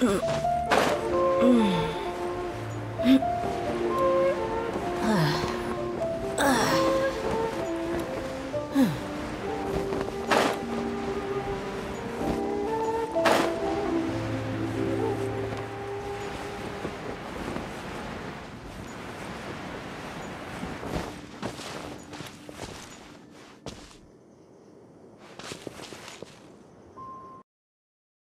うん。Ugh.